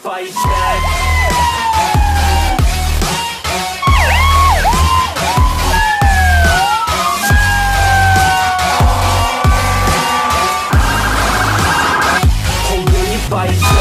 fight back. fight.